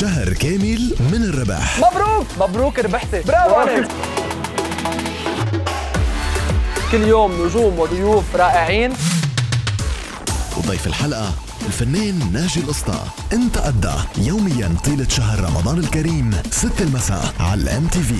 شهر كامل من الربح مبروك! مبروك ربحتي. برافو عليك. كل يوم نجوم وضيوف رائعين. وضيف الحلقة الفنان ناجي القسطى. انت قدها يوميا طيلة شهر رمضان الكريم 6 المساء على الام تي في